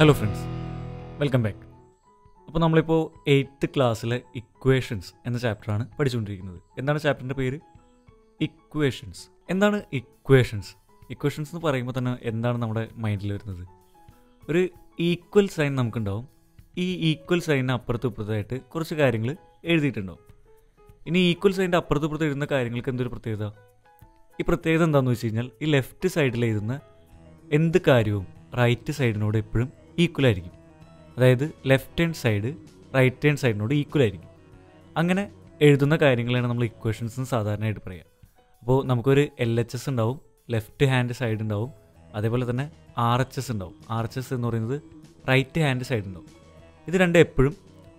Hello friends welcome back അപ്പോൾ നമ്മളിപ്പോൾ eighth ക്ലാസ്സിലെ ഇക്വേഷൻസ് എന്ന ചാപ്റ്ററാണ് പഠിച്ചുകൊണ്ടിരിക്കുന്നത്. എന്താണ് ചാപ്റ്ററിന്റെ പേര്? ഇക്വേഷൻസ് എന്താണ് ഇക്വേഷൻസ് ഇക്വേഷൻസ് എന്ന് പറയുമ്പോൾ തന്നെ എന്താണ് നമ്മുടെ മൈൻഡിൽ വരുന്നത്? ഒരു ഈക്വൽ സൈൻ നമുക്കുണ്ടാവും. ഈ ഈക്വൽ സൈനിന് അപ്പുറത്തും ഇപ്പുറത്തായിട്ട് കുറച്ച് കാര്യങ്ങൾ എഴുതിയിട്ടുണ്ടാവും. ഇനി ഈക്വൽ സൈന്റെ അപ്പുറത്തും ഇപ്പുറത്ത് എഴുതുന്ന കാര്യങ്ങൾക്ക് എന്തൊരു പ്രത്യേകത? ഈ പ്രത്യേകത എന്താണെന്ന് വെച്ച് കഴിഞ്ഞാൽ ഈ ലെഫ്റ്റ് സൈഡിൽ എഴുതുന്ന എന്ത് കാര്യവും റൈറ്റ് സൈഡിനോട് എപ്പോഴും ഈക്വൽ ആയിരിക്കും. അതായത് left hand side right hand സൈഡിനോട് equal ആയിരിക്കും. അങ്ങനെ എഴുതുന്ന കാര്യങ്ങളാണ് നമ്മൾ ഇക്വേഷൻസ് എന്ന് സാധാരണയായിട്ട് പറയുക അപ്പോൾ നമുക്കൊരു എൽ എച്ച് എസ് ഉണ്ടാവും ലെഫ്റ്റ് ഹാൻഡ് സൈഡ് ഉണ്ടാവും അതേപോലെ തന്നെ ആർ എച്ച് എസ് ഉണ്ടാവും. ആർ എച്ച് എസ് എന്ന് പറയുന്നത് റൈറ്റ് ഹാൻഡ് സൈഡ് ഉണ്ടാവും. ഇത് രണ്ടും എപ്പോഴും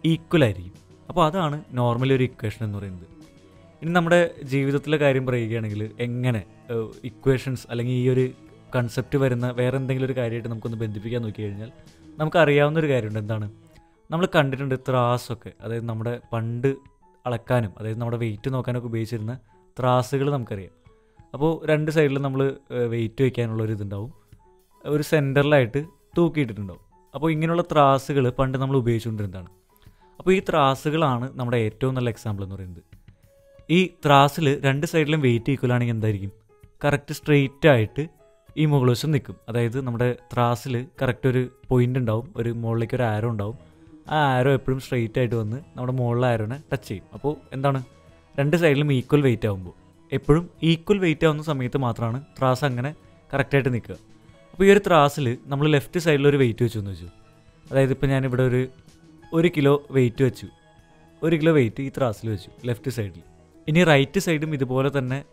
ഈക്വൽ ആയിരിക്കും. അപ്പോൾ അതാണ് നോർമലി ഒരു ഇക്വേഷൻ എന്ന് പറയുന്നത്. ഇനി നമ്മുടെ ജീവിതത്തിലെ കാര്യം പറയുകയാണെങ്കിൽ എങ്ങനെ ഇക്വേഷൻസ് അല്ലെങ്കിൽ ഈ ഒരു കൺസെപ്റ്റ് വരുന്ന വേറെ എന്തെങ്കിലും ഒരു കാര്യമായിട്ട് നമുക്കൊന്ന് ബന്ധിപ്പിക്കാൻ നോക്കി കഴിഞ്ഞാൽ നമുക്കറിയാവുന്ന ഒരു കാര്യമുണ്ട്. എന്താണ്? നമ്മൾ കണ്ടിട്ടുണ്ട് ത്രാസൊക്കെ അതായത് നമ്മുടെ പണ്ട് അളക്കാനും അതായത് നമ്മുടെ വെയിറ്റ് നോക്കാനൊക്കെ ഉപയോഗിച്ചിരുന്ന ത്രാസുകൾ നമുക്കറിയാം. അപ്പോൾ രണ്ട് സൈഡിലും നമ്മൾ വെയിറ്റ് വയ്ക്കാനുള്ള ഒരു ഇതുണ്ടാവും. ഒരു സെന്ററിലായിട്ട് തൂക്കിയിട്ടിട്ടുണ്ടാവും. അപ്പോൾ ഇങ്ങനെയുള്ള ത്രാസുകൾ പണ്ട് നമ്മൾ ഉപയോഗിച്ചുകൊണ്ടിരുന്നതാണ്. അപ്പോൾ ഈ ത്രാസുകളാണ് നമ്മുടെ ഏറ്റവും നല്ല എക്സാമ്പിൾ എന്ന് പറയുന്നത്. ഈ ത്രാസിൽ രണ്ട് സൈഡിലും വെയിറ്റ് ഈക്വൽ ആണെങ്കിൽ എന്തായിരിക്കും? കറക്റ്റ് സ്ട്രെയിറ്റ് ആയിട്ട് ഈ മുകൾ വശം നിൽക്കും അതായത് നമ്മുടെ ത്രാസിൽ കറക്റ്റ് ഒരു പോയിന്റ് ഉണ്ടാവും. ഒരു മുകളിലേക്ക് ഒരു ആരോ ഉണ്ടാവും. ആ ആരോ എപ്പോഴും സ്ട്രെയിറ്റ് ആയിട്ട് വന്ന് നമ്മുടെ മുകളിലെ ആരോനെ ടച്ച് ചെയ്യും. അപ്പോൾ എന്താണ്? രണ്ട് സൈഡിലും ഈക്വൽ വെയിറ്റ് ആകുമ്പോൾ എപ്പോഴും ഈക്വൽ വെയിറ്റ് ആവുന്ന സമയത്ത് മാത്രമാണ് ത്രാസ് അങ്ങനെ കറക്റ്റായിട്ട് നിൽക്കുക. അപ്പോൾ ഈ ഒരു ത്രാസിൽ നമ്മൾ ലെഫ്റ്റ് സൈഡിൽ ഒരു വെയിറ്റ് വെച്ചു എന്ന് വെച്ചു. അതായത് ഇപ്പോൾ ഞാനിവിടെ ഒരു ഒരു കിലോ വെയിറ്റ് വെച്ചു. ഒരു കിലോ വെയിറ്റ് ഈ ത്രാസിൽ വെച്ചു ലെഫ്റ്റ് സൈഡിൽ ഇനി റൈറ്റ് സൈഡും ഇതുപോലെ തന്നെ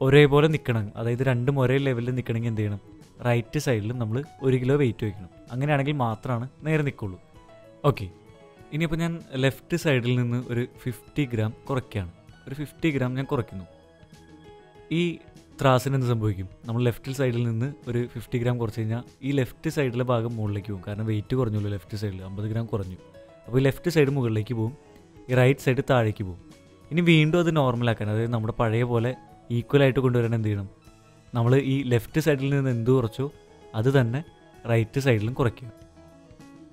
ഒരേപോലെ നിൽക്കണം അതായത് രണ്ടും ഒരേ ലെവലിൽ നിൽക്കണമെങ്കിൽ എന്ത് ചെയ്യണം? റൈറ്റ് സൈഡിലും നമ്മൾ ഒരു കിലോ വെയിറ്റ് വയ്ക്കണം. അങ്ങനെയാണെങ്കിൽ മാത്രമാണ് നേരെ നിൽക്കുള്ളൂ ഓക്കെ ഇനിയിപ്പോൾ ഞാൻ ലെഫ്റ്റ് സൈഡിൽ നിന്ന് ഒരു ഫിഫ്റ്റി ഗ്രാം കുറയ്ക്കുകയാണ്. ഒരു ഫിഫ്റ്റി ഗ്രാം ഞാൻ കുറയ്ക്കുന്നു. ഈ ത്രാസിന് എന്ത് സംഭവിക്കും? നമ്മൾ ലെഫ്റ്റ് സൈഡിൽ നിന്ന് ഒരു ഫിഫ്റ്റി ഗ്രാം കുറച്ച് കഴിഞ്ഞാൽ ഈ ലെഫ്റ്റ് സൈഡിലെ ഭാഗം മുകളിലേക്ക് പോകും. കാരണം വെയിറ്റ് കുറഞ്ഞുള്ളൂ ലെഫ്റ്റ് സൈഡിൽ അമ്പത് ഗ്രാം കുറഞ്ഞു. അപ്പോൾ ഈ ലെഫ്റ്റ് സൈഡ് മുകളിലേക്ക് പോകും. ഈ റൈറ്റ് സൈഡ് താഴേക്ക് പോകും. ഇനി വീണ്ടും അത് നോർമലാക്കാൻ അതായത് നമ്മുടെ പഴയ പോലെ ഈക്വൽ ആയിട്ട് കൊണ്ടുവരാൻ എന്ത് ചെയ്യണം? നമ്മൾ ഈ ലെഫ്റ്റ് സൈഡിൽ നിന്ന് എന്ത് കുറച്ചോ അത് തന്നെ റൈറ്റ് സൈഡിലും കുറയ്ക്കുക.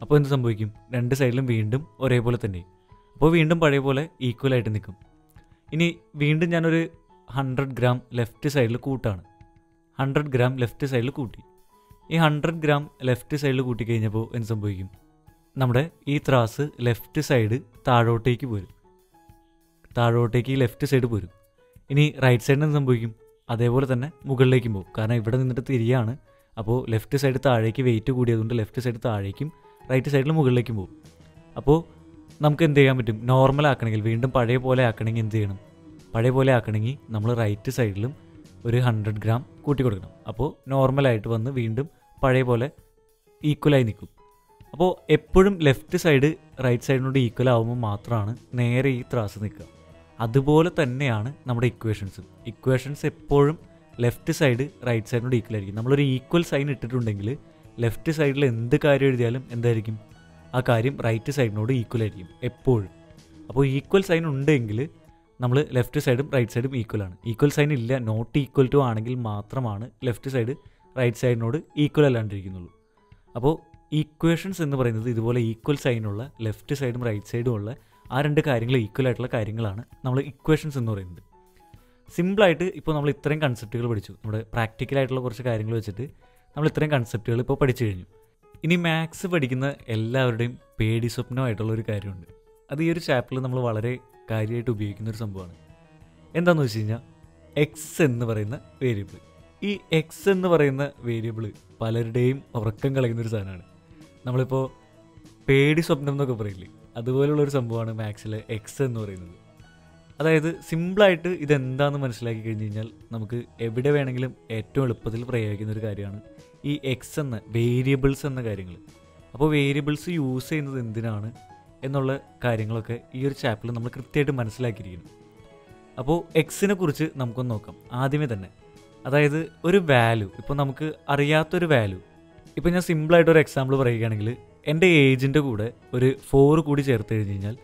അപ്പോൾ എന്ത് സംഭവിക്കും? രണ്ട് സൈഡിലും വീണ്ടും ഒരേപോലെ തന്നെ. അപ്പോൾ വീണ്ടും പഴയ പോലെ ഈക്വലായിട്ട് നിൽക്കും. ഇനി വീണ്ടും ഞാനൊരു ഹൺഡ്രഡ് ഗ്രാം ലെഫ്റ്റ് സൈഡിൽ കൂട്ടാണ്. ഹൺഡ്രഡ് ഗ്രാം ലെഫ്റ്റ് സൈഡിൽ കൂട്ടി. ഈ ഹൺഡ്രഡ് ഗ്രാം ലെഫ്റ്റ് സൈഡിൽ കൂട്ടി കഴിഞ്ഞപ്പോൾ എന്ത് സംഭവിക്കും? നമ്മുടെ ഈ ത്രാസ് ലെഫ്റ്റ് സൈഡ് താഴോട്ടേക്ക് പോരും. താഴോട്ടേക്ക് ഈ ലെഫ്റ്റ് സൈഡ് പോരും. ഇനി റൈറ്റ് സൈഡിന് എന്ത് സംഭവിക്കും. അതേപോലെ തന്നെ മുകളിലേക്കും പോകും. കാരണം ഇവിടെ നിന്നിട്ട് തിരിയാണ്. അപ്പോൾ ലെഫ്റ്റ് സൈഡ് താഴേക്ക് വെയിറ്റ് കൂടിയതുകൊണ്ട് ലെഫ്റ്റ് സൈഡ് താഴേക്കും റൈറ്റ് സൈഡിൽ മുകളിലേക്കും പോകും. അപ്പോൾ നമുക്ക് എന്ത് ചെയ്യാൻ പറ്റും? നോർമൽ ആക്കണമെങ്കിൽ വീണ്ടും പഴയ പോലെ ആക്കണമെങ്കിൽ എന്ത് ചെയ്യണം? പഴയ പോലെ ആക്കണമെങ്കിൽ നമ്മൾ റൈറ്റ് സൈഡിലും ഒരു ഹൺഡ്രഡ് ഗ്രാം കൂട്ടി കൊടുക്കണം. അപ്പോൾ നോർമലായിട്ട് വന്ന് വീണ്ടും പഴയ പോലെ ഈക്വലായി നിൽക്കും. അപ്പോൾ എപ്പോഴും ലെഫ്റ്റ് സൈഡ് റൈറ്റ് സൈഡിനോട് ഈക്വൽ ആകുമ്പോൾ മാത്രമാണ് നേരെ ഈ ത്രാസ് നിൽക്കുക. അതുപോലെ തന്നെയാണ് നമ്മുടെ ഇക്വേഷൻസ് ഇക്വേഷൻസ് എപ്പോഴും ലെഫ്റ്റ് സൈഡ് റൈറ്റ് സൈഡിനോട് ഈക്വൽ ആയിരിക്കും. നമ്മളൊരു ഈക്വൽ സൈൻ ഇട്ടിട്ടുണ്ടെങ്കിൽ ലെഫ്റ്റ് സൈഡിൽ എന്ത് കാര്യം എഴുതിയാലും എന്തായിരിക്കും? ആ കാര്യം റൈറ്റ് സൈഡിനോട് ഈക്വൽ ആയിരിക്കും എപ്പോഴും. അപ്പോൾ ഈക്വൽ സൈൻ ഉണ്ടെങ്കിൽ നമ്മൾ ലെഫ്റ്റ് സൈഡും റൈറ്റ് സൈഡും ഈക്വൽ ആണ്. ഈക്വൽ സൈൻ ഇല്ല നോട്ട് ഈക്വൽ ടു ആണെങ്കിൽ മാത്രമാണ് ലെഫ്റ്റ് സൈഡ് റൈറ്റ് സൈഡിനോട് ഈക്വൽ അല്ലാണ്ടിരിക്കുന്നുള്ളൂ. അപ്പോൾ ഈക്വേഷൻസ് എന്ന് പറയുന്നത് ഇതുപോലെ ഈക്വൽ സൈനുള്ള ലെഫ്റ്റ് സൈഡും റൈറ്റ് സൈഡും ഉള്ള ആ രണ്ട് കാര്യങ്ങൾ ഈക്വൽ ആയിട്ടുള്ള കാര്യങ്ങളാണ് നമ്മൾ ഇക്വേഷൻസ് എന്ന് പറയുന്നത്. സിമ്പിളായിട്ട് ഇപ്പോൾ നമ്മൾ ഇത്രയും കൺസെപ്റ്റുകൾ പഠിച്ചു. നമ്മുടെ പ്രാക്ടിക്കലായിട്ടുള്ള കുറച്ച് കാര്യങ്ങൾ വെച്ചിട്ട് നമ്മൾ ഇത്രയും കൺസെപ്റ്റുകൾ ഇപ്പോൾ പഠിച്ചു കഴിഞ്ഞു. ഇനി മാത്സ് പഠിക്കുന്ന എല്ലാവരുടെയും പേടി സ്വപ്നമായിട്ടുള്ള ഒരു കാര്യമുണ്ട്. അത് ഈ ഒരു ചാപ്റ്ററിൽ നമ്മൾ വളരെ കാര്യമായിട്ട് ഉപയോഗിക്കുന്ന ഒരു സംഭവമാണ്. എന്താണെന്ന് വെച്ച് കഴിഞ്ഞാൽ എക്സ് എന്ന് പറയുന്ന വേരിയബിൾ ഈ എക്സ് എന്ന് പറയുന്ന വേരിയബിൾ പലരുടെയും ഉറക്കം കളയുന്ന ഒരു സാധനമാണ്. നമ്മളിപ്പോൾ പേടി സ്വപ്നം എന്നൊക്കെ പറയില്ലേ? അതുപോലുള്ള ഒരു സംഭവമാണ് മാത്സിലെ എക്സ് എന്ന് പറയുന്നത്. അതായത് സിമ്പിളായിട്ട് ഇതെന്താണെന്ന് മനസ്സിലാക്കി കഴിഞ്ഞ് കഴിഞ്ഞാൽ നമുക്ക് എവിടെ വേണമെങ്കിലും ഏറ്റവും എളുപ്പത്തിൽ പ്രയോഗിക്കുന്ന ഒരു കാര്യമാണ് ഈ എക്സ് എന്ന വേരിയബിൾസ് എന്ന കാര്യങ്ങൾ. അപ്പോൾ വേരിയബിൾസ് യൂസ് ചെയ്യുന്നത് എന്തിനാണ് എന്നുള്ള കാര്യങ്ങളൊക്കെ ഈ ഒരു ചാപ്റ്ററിൽ നമ്മൾ കൃത്യമായിട്ട് മനസ്സിലാക്കിയിരിക്കുന്നു. അപ്പോൾ എക്സിനെ കുറിച്ച് നമുക്കൊന്ന് നോക്കാം. ആദ്യമേ തന്നെ അതായത് ഒരു വാല്യൂ ഇപ്പോൾ നമുക്ക് അറിയാത്തൊരു വാല്യൂ ഇപ്പോൾ ഞാൻ സിമ്പിളായിട്ട് ഒരു എക്സാമ്പിൾ പറയുകയാണെങ്കിൽ എന്റെ ഏജിന്റെ കൂടെ ഒരു ഫോർ കൂടി ചേർത്ത് കഴിഞ്ഞ് കഴിഞ്ഞാൽ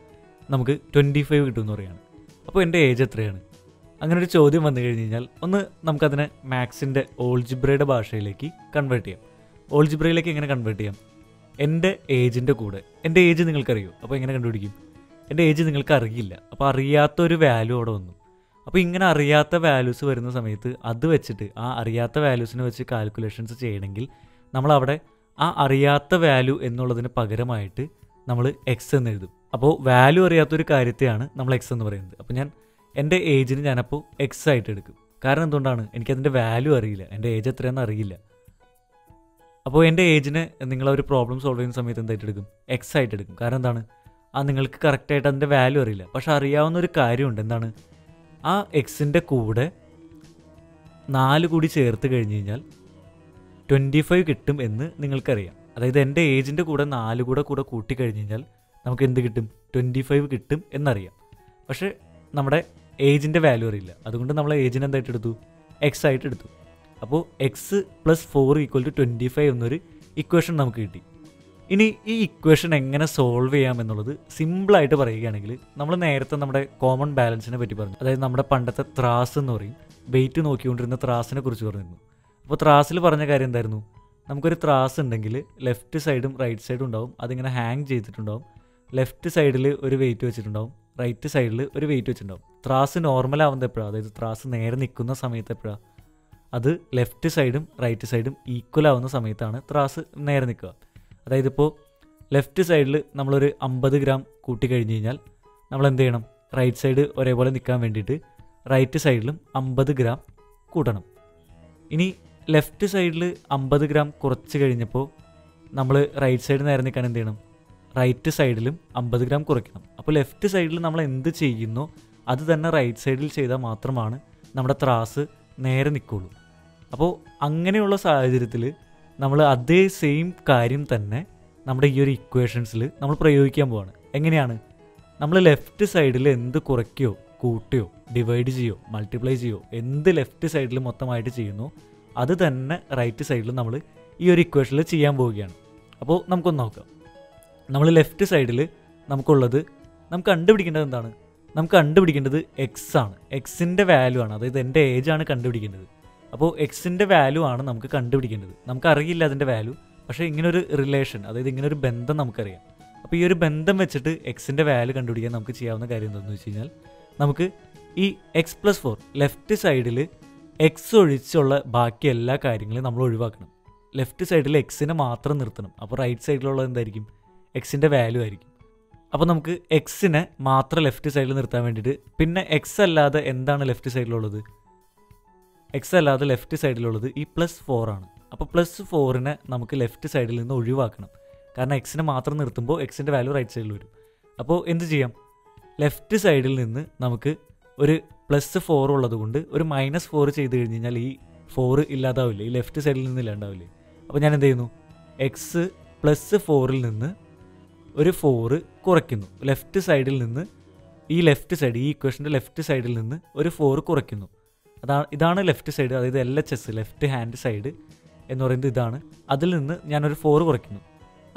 നമുക്ക് ട്വന്റി ഫൈവ് കിട്ടുമെന്ന് പറയാണ് അപ്പോൾ എന്റെ ഏജ് എത്രയാണ്? അങ്ങനെ ഒരു ചോദ്യം വന്നു കഴിഞ്ഞ് കഴിഞ്ഞാൽ ഒന്ന് നമുക്കതിനെ മാത്സിന്റെ ഓൾജിബ്രയുടെ ഭാഷയിലേക്ക് കൺവേർട്ട് ചെയ്യാം. ഓൾജിബ്രയിലേക്ക് എങ്ങനെ കൺവേർട്ട് ചെയ്യാം? എന്റെ ഏജിന്റെ കൂടെ. എന്റെ ഏജ് നിങ്ങൾക്കറിയോ? അപ്പോൾ എങ്ങനെ കണ്ടുപിടിക്കും? എന്റെ ഏജ് നിങ്ങൾക്ക് അറിയില്ല അപ്പോൾ അറിയാത്ത ഒരു വാല്യൂ അവിടെ വന്നു. അപ്പോൾ ഇങ്ങനെ അറിയാത്ത വാല്യൂസ് വരുന്ന സമയത്ത് അത് വെച്ചിട്ട് ആ അറിയാത്ത വാല്യൂസിനെ വെച്ച് കാൽക്കുലേഷൻസ് ചെയ്യണമെങ്കിൽ നമ്മളവിടെ ആ അറിയാത്ത വാല്യൂ എന്നുള്ളതിന് പകരമായിട്ട് നമ്മൾ എക്സ് എന്ന് എഴുതും. അപ്പോൾ വാല്യൂ അറിയാത്തൊരു കാര്യത്തെയാണ് നമ്മൾ എക്സ് എന്ന് പറയുന്നത്. അപ്പോൾ ഞാൻ എന്റെ ഏജിന് ഞാനപ്പോൾ എക്സ് ആയിട്ട് എടുക്കും. കാരണം എന്തുകൊണ്ടാണ്? എനിക്കതിന്റെ വാല്യൂ അറിയില്ല. എന്റെ ഏജ് എത്രയാണെന്ന് അറിയില്ല. അപ്പോൾ എന്റെ ഏജിന് നിങ്ങൾ ഒരു പ്രോബ്ലം സോൾവ് ചെയ്യുന്ന സമയത്ത് എന്തായിട്ട് എടുക്കും? എക്സ് ആയിട്ട് എടുക്കും. കാരണം എന്താണ്? ആ നിങ്ങൾക്ക് കറക്റ്റായിട്ട് അതിന്റെ വാല്യൂ അറിയില്ല. പക്ഷെ അറിയാവുന്ന ഒരു കാര്യമുണ്ട്. എന്താണ്? ആ എക്സിന്റെ കൂടെ നാല് കൂടി ചേർത്ത് കഴിഞ്ഞ് കഴിഞ്ഞാൽ ട്വന്റി ഫൈവ് കിട്ടും എന്ന് നിങ്ങൾക്കറിയാം. അതായത് എന്റെ ഏജിന്റെ കൂടെ നാല് കൂടെ കൂടെ കൂട്ടിക്കഴിഞ്ഞാൽ കഴിഞ്ഞാൽ നമുക്ക് എന്ത് കിട്ടും? ട്വന്റി ഫൈവ് കിട്ടും എന്നറിയാം. പക്ഷേ നമ്മുടെ ഏജിന്റെ വാല്യൂ അറിയില്ല. അതുകൊണ്ട് നമ്മൾ ഏജിന് എന്തായിട്ട് എടുത്തു? എക്സ് ആയിട്ട് എടുത്തു. അപ്പോൾ X plus four equal to twenty five എന്നൊരു ഇക്വേഷൻ നമുക്ക് കിട്ടി. ഇനി ഈ ഇക്വേഷൻ എങ്ങനെ സോൾവ് ചെയ്യാം എന്നുള്ളത് സിമ്പിളായിട്ട് പറയുകയാണെങ്കിൽ നമ്മൾ നേരത്തെ നമ്മുടെ കോമൺ ബാലൻസിനെ പറ്റി പറഞ്ഞു. അതായത് നമ്മുടെ പണ്ടത്തെ ത്രാസ് എന്ന് പറയും. വെയിറ്റ് നോക്കിക്കൊണ്ടിരുന്ന ത്രാസിനെ കുറിച്ച് പറഞ്ഞിരുന്നു. അപ്പോൾ ത്രാസിൽ പറഞ്ഞ കാര്യം എന്തായിരുന്നു? നമുക്കൊരു ത്രാസ് ഉണ്ടെങ്കിൽ ലെഫ്റ്റ് സൈഡും റൈറ്റ് സൈഡും ഉണ്ടാവും. അതിങ്ങനെ ഹാങ് ചെയ്തിട്ടുണ്ടാവും. ലെഫ്റ്റ് സൈഡിൽ ഒരു വെയിറ്റ് വെച്ചിട്ടുണ്ടാവും. റൈറ്റ് സൈഡിൽ ഒരു വെയിറ്റ് വെച്ചിട്ടുണ്ടാവും. ത്രാസ് നോർമൽ ആവുന്നത് എപ്പോഴാണ് അതായത് ത്രാസ് നേരെ നിൽക്കുന്ന സമയത്ത് എപ്പോഴാണ് അത് ലെഫ്റ്റ് സൈഡും റൈറ്റ് സൈഡും ഈക്വൽ ആവുന്ന സമയത്താണ് ത്രാസ് നേരെ നിൽക്കുക. അതായത് ഇപ്പോൾ ലെഫ്റ്റ് സൈഡിൽ നമ്മളൊരു അമ്പത് ഗ്രാം കൂട്ടി കഴിഞ്ഞ് കഴിഞ്ഞാൽ നമ്മൾ എന്ത് ചെയ്യണം? റൈറ്റ് സൈഡ് ഒരേപോലെ നിൽക്കാൻ വേണ്ടിയിട്ട് റൈറ്റ് സൈഡിലും അമ്പത് ഗ്രാം കൂട്ടണം. ഇനി ലെഫ്റ്റ് സൈഡിൽ അമ്പത് ഗ്രാം കുറച്ച് കഴിഞ്ഞപ്പോൾ നമ്മൾ റൈറ്റ് സൈഡ് നേരെ നിൽക്കാൻ എന്ത് ചെയ്യണം? റൈറ്റ് സൈഡിലും അമ്പത് ഗ്രാം കുറയ്ക്കണം. അപ്പോൾ ലെഫ്റ്റ് സൈഡിൽ നമ്മൾ എന്ത് ചെയ്യുന്നോ അത് തന്നെ റൈറ്റ് സൈഡിൽ ചെയ്താൽ മാത്രമാണ് നമ്മുടെ ത്രാസ് നേരെ നിൽക്കുള്ളൂ. അപ്പോൾ അങ്ങനെയുള്ള സാഹചര്യത്തിൽ നമ്മൾ അതേ സെയിം കാര്യം തന്നെ നമ്മുടെ ഈ ഒരു ഇക്വേഷൻസിൽ നമ്മൾ പ്രയോഗിക്കാൻ പോവാണ്. എങ്ങനെയാണ്? നമ്മൾ ലെഫ്റ്റ് സൈഡിൽ എന്ത് കുറയ്ക്കുകയോ കൂട്ടുകയോ ഡിവൈഡ് ചെയ്യോ മൾട്ടിപ്ലൈ ചെയ്യോ എന്ത് ലെഫ്റ്റ് സൈഡിൽ മൊത്തമായിട്ട് ചെയ്യുന്നു അത് തന്നെ റൈറ്റ് സൈഡിൽ നമ്മൾ ഈ ഒരു ഇക്വേഷനിൽ ചെയ്യാൻ പോവുകയാണ്. അപ്പോൾ നമുക്കൊന്ന് നോക്കാം. നമ്മൾ ലെഫ്റ്റ് സൈഡിൽ നമുക്കുള്ളത് നമുക്ക് കണ്ടുപിടിക്കേണ്ടത് എന്താണ്? നമുക്ക് കണ്ടുപിടിക്കേണ്ടത് എക്സ് ആണ്. എക്സിന്റെ വാല്യൂ ആണ്. അതായത് എന്റെ ഏജ് ആണ് കണ്ടുപിടിക്കേണ്ടത്. അപ്പോൾ എക്സിന്റെ വാല്യൂ ആണ് നമുക്ക് കണ്ടുപിടിക്കേണ്ടത്. നമുക്കറിയില്ല അതിന്റെ വാല്യൂ പക്ഷേ ഇങ്ങനൊരു റിലേഷൻ അതായത് ഇങ്ങനൊരു ബന്ധം നമുക്കറിയാം. അപ്പോൾ ഈ ഒരു ബന്ധം വെച്ചിട്ട് എക്സിന്റെ വാല്യൂ കണ്ടുപിടിക്കാൻ നമുക്ക് ചെയ്യാവുന്ന കാര്യം എന്താണെന്ന് വെച്ച് കഴിഞ്ഞാൽ നമുക്ക് ഈ എക്സ് പ്ലസ് ഫോർ ലെഫ്റ്റ് സൈഡിൽ എക്സ് ഒഴിച്ചുള്ള ബാക്കി എല്ലാ കാര്യങ്ങളും നമ്മൾ ഒഴിവാക്കണം. ലെഫ്റ്റ് സൈഡിൽ എക്സിനെ മാത്രം നിർത്തണം. അപ്പോൾ റൈറ്റ് സൈഡിലുള്ളത് എന്തായിരിക്കും? എക്സിന്റെ വാല്യൂ ആയിരിക്കും. അപ്പോൾ നമുക്ക് എക്സിനെ മാത്രം ലെഫ്റ്റ് സൈഡിൽ നിർത്താൻ വേണ്ടിയിട്ട് പിന്നെ എക്സ് അല്ലാതെ എന്താണ് ലെഫ്റ്റ് സൈഡിലുള്ളത് എക്സ് അല്ലാതെ ലെഫ്റ്റ് സൈഡിലുള്ളത് ഈ പ്ലസ് ഫോർ ആണ്. അപ്പോൾ പ്ലസ് ഫോറിനെ നമുക്ക് ലെഫ്റ്റ് സൈഡിൽ നിന്ന് ഒഴിവാക്കണം. കാരണം എക്സിനെ മാത്രം നിർത്തുമ്പോൾ എക്സിന്റെ വാല്യൂ റൈറ്റ് സൈഡിൽ വരും. അപ്പോൾ എന്ത് ചെയ്യാം? ലെഫ്റ്റ് സൈഡിൽ നിന്ന് നമുക്ക് ഒരു പ്ലസ് ഫോർ ഉള്ളത് കൊണ്ട് ഒരു മൈനസ് ഫോർ ചെയ്ത് കഴിഞ്ഞ് കഴിഞ്ഞാൽ ഈ ഫോർ ഇല്ലാതാവില്ലേ? ഈ ലെഫ്റ്റ് സൈഡിൽ നിന്ന് ഇല്ലാണ്ടാവില്ലേ? അപ്പോൾ ഞാൻ എന്ത് ചെയ്യുന്നു? എക്സ് പ്ലസ് ഫോറിൽ നിന്ന് ഒരു ഫോറ് കുറയ്ക്കുന്നു. ലെഫ്റ്റ് സൈഡിൽ നിന്ന് ഈ ലെഫ്റ്റ് സൈഡ് ഈ ഇക്വേഷന്റെ ലെഫ്റ്റ് സൈഡിൽ നിന്ന് ഒരു ഫോറ് കുറയ്ക്കുന്നു. അതാണ് ഇതാണ് ലെഫ്റ്റ് സൈഡ് അതായത് L H S left hand side എന്ന് പറയുന്നത് ഇതാണ്. അതിൽ നിന്ന് ഞാനൊരു ഫോറ് കുറയ്ക്കുന്നു.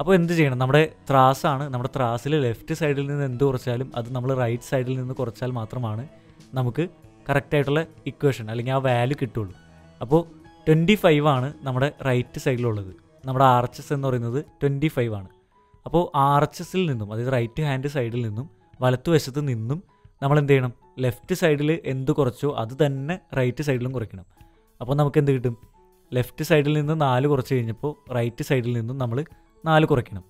അപ്പോൾ എന്ത് ചെയ്യണം? നമ്മുടെ ത്രാസാണ് നമ്മുടെ ത്രാസിൽ ലെഫ്റ്റ് സൈഡിൽ നിന്ന് എന്ത് കുറച്ചാലും അത് നമ്മൾ റൈറ്റ് സൈഡിൽ നിന്ന് കുറച്ചാൽ മാത്രമാണ് നമുക്ക് കറക്റ്റായിട്ടുള്ള ഇക്വേഷൻ അല്ലെങ്കിൽ ആ വാല്യൂ കിട്ടുള്ളൂ. അപ്പോൾ ട്വന്റി ഫൈവ് ആണ് നമ്മുടെ റൈറ്റ് സൈഡിലുള്ളത് നമ്മുടെ ആർ എച്ച് എസ് എന്ന് പറയുന്നത് ട്വന്റി ഫൈവ് ആണ്. അപ്പോൾ ആർ എച്ച് എസിൽ നിന്നും അതായത് റൈറ്റ് ഹാൻഡ് സൈഡിൽ നിന്നും വലത്തുവശത്ത് നിന്നും നമ്മൾ എന്ത് ചെയ്യണം? ലെഫ്റ്റ് സൈഡിൽ എന്ത് കുറച്ചോ അത് തന്നെ റൈറ്റ് സൈഡിലും കുറയ്ക്കണം. അപ്പോൾ നമുക്ക് എന്ത് കിട്ടും? ലെഫ്റ്റ് സൈഡിൽ നിന്ന് നാല് കുറച്ച് കഴിഞ്ഞപ്പോൾ റൈറ്റ് സൈഡിൽ നിന്നും നമ്മൾ നാല് കുറയ്ക്കണം.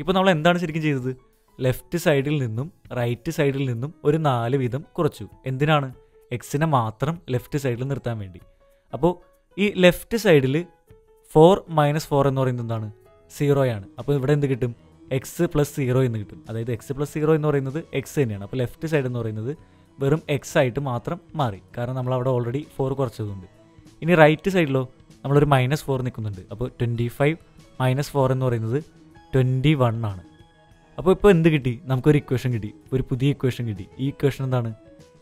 ഇപ്പോൾ നമ്മൾ എന്താണ് ശരിക്കും ചെയ്തത്? ലെഫ്റ്റ് സൈഡിൽ നിന്നും റൈറ്റ് സൈഡിൽ നിന്നും ഒരു നാല് വീതം കുറച്ചു. എന്തിനാണ്? എക്സിനെ മാത്രം ലെഫ്റ്റ് സൈഡിൽ നിർത്താൻ വേണ്ടി. അപ്പോൾ ഈ ലെഫ്റ്റ് സൈഡിൽ ഫോർ മൈനസ് ഫോർ എന്ന് പറയുന്നത് എന്താണ്? സീറോയാണ് അപ്പോൾ ഇവിടെ എന്ത് കിട്ടും? എക്സ് പ്ലസ് സീറോ എന്ന് കിട്ടും. അതായത് എക്സ് പ്ലസ് സീറോ എന്ന് പറയുന്നത് എക്സ് തന്നെയാണ്. അപ്പോൾ ലെഫ്റ്റ് സൈഡ് എന്ന് പറയുന്നത് വെറും എക്സ് ആയിട്ട് മാത്രം മാറി. കാരണം നമ്മൾ അവിടെ ഓൾറെഡി ഫോർ കുറച്ചതുകൊണ്ട് ഇനി റൈറ്റ് സൈഡിലോ നമ്മളൊരു മൈനസ് ഫോർ നിൽക്കുന്നുണ്ട്. അപ്പോൾ ട്വന്റി ഫൈവ് മൈനസ് ഫോർ എന്ന് പറയുന്നത് ട്വന്റി വൺ ആണ്. അപ്പോൾ ഇപ്പോൾ എന്ത് കിട്ടി? നമുക്കൊരു ഇക്വേഷൻ കിട്ടി. ഒരു പുതിയ ഇക്വേഷൻ കിട്ടി. ഈ ഇക്വേഷൻ എന്താണ്?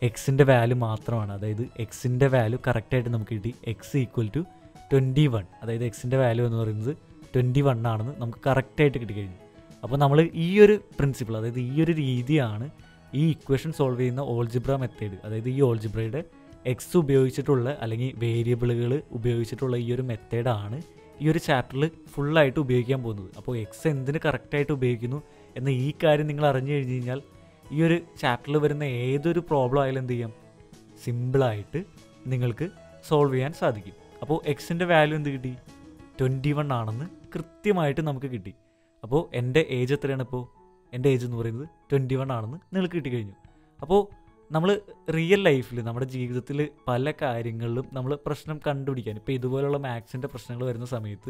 എക്സിന്റെ വാല്യൂ മാത്രമാണ്. അതായത് എക്സിന്റെ വാല്യൂ കറക്റ്റായിട്ട് നമുക്ക് കിട്ടി. X equal to twenty one അതായത് എക്സിന്റെ വാല്യൂ എന്ന് പറയുന്നത് ട്വന്റി വൺ ആണെന്ന് നമുക്ക് കറക്റ്റായിട്ട് കിട്ടിക്കഴിഞ്ഞു അപ്പോൾ നമ്മൾ ഈ ഒരു പ്രിൻസിപ്പിൾ അതായത് ഈ ഒരു രീതിയാണ് ഈ ഇക്വേഷൻ സോൾവ് ചെയ്യുന്ന ഓൾജിബ്ര മെത്തേഡ് അതായത് ഈ ഓൾജിബ്രയുടെ എക്സ് ഉപയോഗിച്ചിട്ടുള്ള അല്ലെങ്കിൽ വേരിയബിളുകൾ ഉപയോഗിച്ചിട്ടുള്ള ഈ ഒരു മെത്തേഡാണ് ഈ ഒരു ചാപ്റ്ററിൽ ഫുള്ളായിട്ട് ഉപയോഗിക്കാൻ പോകുന്നത്. അപ്പോൾ എക്സ് എന്തിന് കറക്റ്റായിട്ട് ഉപയോഗിക്കുന്നു? എന്ന ഈ കാര്യം നിങ്ങൾ അറിഞ്ഞു കഴിഞ്ഞ് കഴിഞ്ഞാൽ ഈ ഒരു ചാപ്റ്ററിൽ വരുന്ന ഏതൊരു പ്രോബ്ലം ആയാലും എന്ത് ചെയ്യാം? സിമ്പിളായിട്ട് നിങ്ങൾക്ക് സോൾവ് ചെയ്യാൻ സാധിക്കും. അപ്പോൾ എക്സിന്റെ വാല്യൂ എന്ത് കിട്ടി? ട്വന്റി വൺ ആണെന്ന് കൃത്യമായിട്ട് നമുക്ക് കിട്ടി. അപ്പോൾ എന്റെ ഏജ് എത്രയാണ് ഇപ്പോൾ എന്റെ ഏജ് എന്ന് പറയുന്നത് ട്വന്റി വൺ ആണെന്ന് നിങ്ങൾക്ക് കിട്ടിക്കഴിഞ്ഞു. അപ്പോൾ നമ്മൾ റിയൽ ലൈഫിൽ നമ്മുടെ ജീവിതത്തിൽ പല കാര്യങ്ങളിലും നമ്മൾ പ്രശ്നം കണ്ടുപിടിക്കാൻ ഇപ്പോൾ ഇതുപോലുള്ള മാത്സിന്റെ പ്രശ്നങ്ങൾ വരുന്ന സമയത്ത്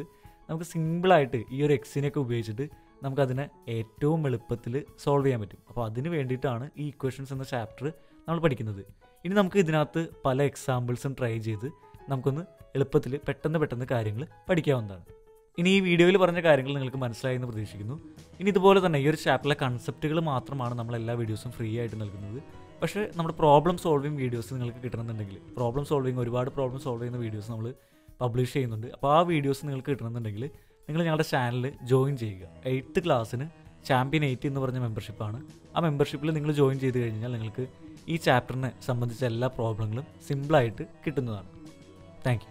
നമുക്ക് സിമ്പിളായിട്ട് ഈ ഒരു എക്സിനെയൊക്കെ ഉപയോഗിച്ചിട്ട് നമുക്കതിനെ ഏറ്റവും എളുപ്പത്തിൽ സോൾവ് ചെയ്യാൻ പറ്റും. അപ്പോൾ അതിന് വേണ്ടിയിട്ടാണ് ഈ ഇക്വേഷൻസ് എന്ന ചാപ്റ്റർ നമ്മൾ പഠിക്കുന്നത്. ഇനി നമുക്ക് ഇതിനകത്ത് പല എക്സാമ്പിൾസും ട്രൈ ചെയ്ത് നമുക്കൊന്ന് എളുപ്പത്തിൽ പെട്ടെന്ന് പെട്ടെന്ന് കാര്യങ്ങൾ പഠിക്കാവുന്നതാണ്. ഇനി ഈ വീഡിയോയിൽ പറഞ്ഞ കാര്യങ്ങൾ നിങ്ങൾക്ക് മനസ്സിലായി എന്ന് പ്രതീക്ഷിക്കുന്നു. ഇനി ഇതുപോലെ തന്നെ ഈ ഒരു ചാപ്റ്ററിലെ കൺസെപ്റ്റുകൾ മാത്രമാണ് നമ്മൾ എല്ലാ വീഡിയോസും ഫ്രീ ആയിട്ട് നൽകുന്നത്. പക്ഷേ നമ്മുടെ പ്രോബ്ലം സോൾവിങ് വീഡിയോസ് നിങ്ങൾക്ക് കിട്ടണമെന്നുണ്ടെങ്കിൽ പ്രോബ്ലം സോൾവിങ് ഒരുപാട് പ്രോബ്ലം സോൾവ് ചെയ്യുന്ന വീഡിയോസ് നമ്മൾ പബ്ലിഷ് ചെയ്യുന്നുണ്ട്. അപ്പോൾ ആ വീഡിയോസ് നിങ്ങൾക്ക് കിട്ടണമെന്നുണ്ടെങ്കിൽ നിങ്ങൾ ഞങ്ങളുടെ ചാനൽ ജോയിൻ ചെയ്യുക. എയ്ത്ത് ക്ലാസ്സിന് ചാമ്പ്യൻ എയ്റ്റ് എന്ന് പറഞ്ഞ മെമ്പർഷിപ്പാണ് ആ മെമ്പർഷിപ്പിൽ നിങ്ങൾ ജോയിൻ ചെയ്ത് കഴിഞ്ഞാൽ നിങ്ങൾക്ക് ഈ ചാപ്റ്ററിനെ സംബന്ധിച്ച എല്ലാ പ്രോബ്ലങ്ങളും സിമ്പിളായിട്ട് കിട്ടുന്നതാണ്. താങ്ക്